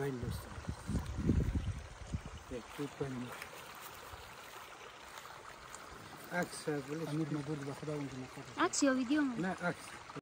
اسماعیل دوستان یک کنیم عکس امیر مبود به خدا اونجا عکس یا ویدیو نه عکس